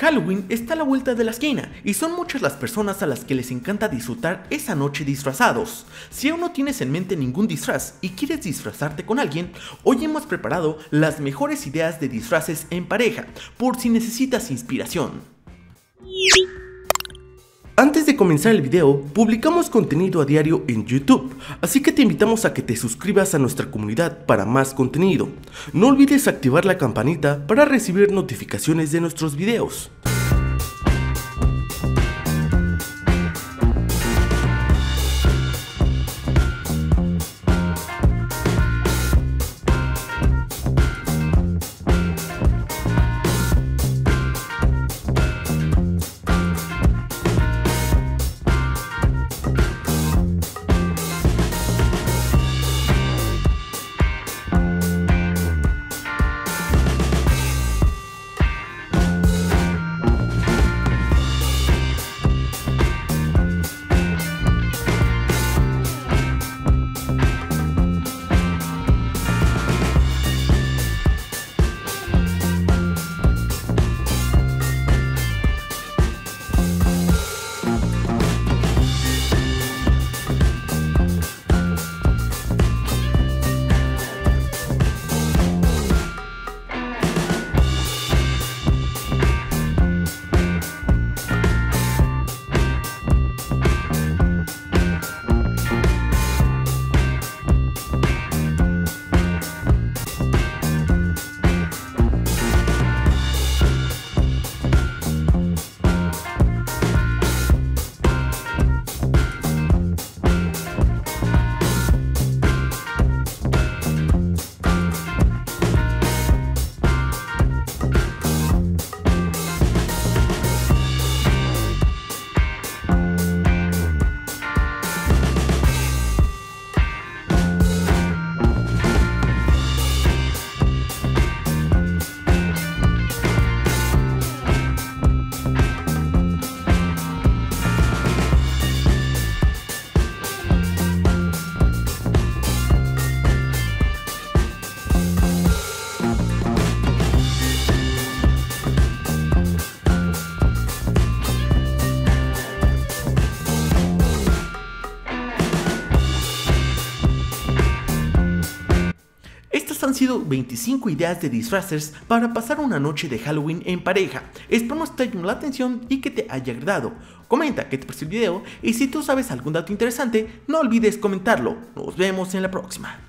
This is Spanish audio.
Halloween está a la vuelta de la esquina y son muchas las personas a las que les encanta disfrutar esa noche disfrazados. Si aún no tienes en mente ningún disfraz y quieres disfrazarte con alguien, hoy hemos preparado las mejores ideas de disfraces en pareja, por si necesitas inspiración. Comenzar el video, publicamos contenido a diario en YouTube, así que te invitamos a que te suscribas a nuestra comunidad para más contenido. No olvides activar la campanita para recibir notificaciones de nuestros videos. Estas han sido 25 ideas de disfraces para pasar una noche de Halloween en pareja. Esperamos te haya la atención y que te haya agradado. Comenta qué te pareció el video y si tú sabes algún dato interesante, no olvides comentarlo. Nos vemos en la próxima.